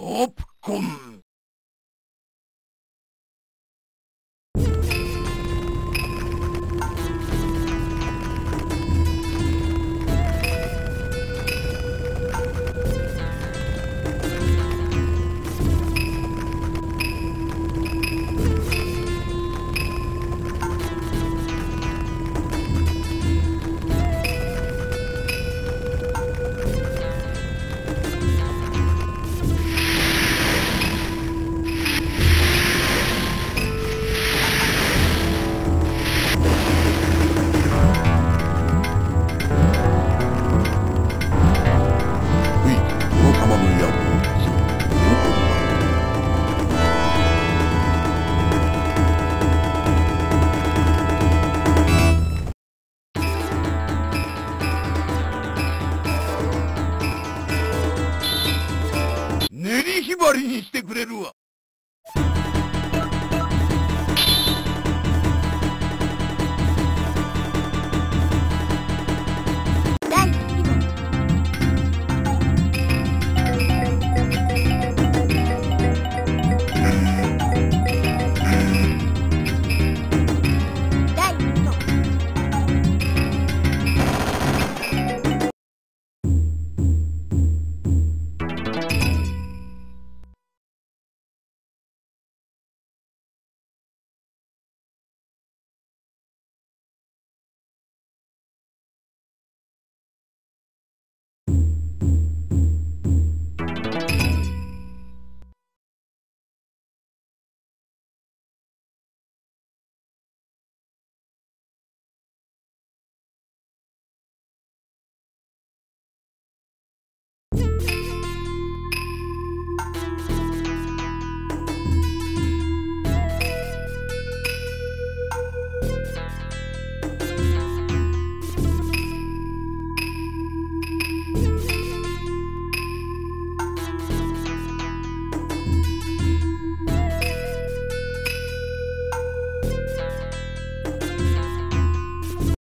Kopkum. バりにしてくれるわ。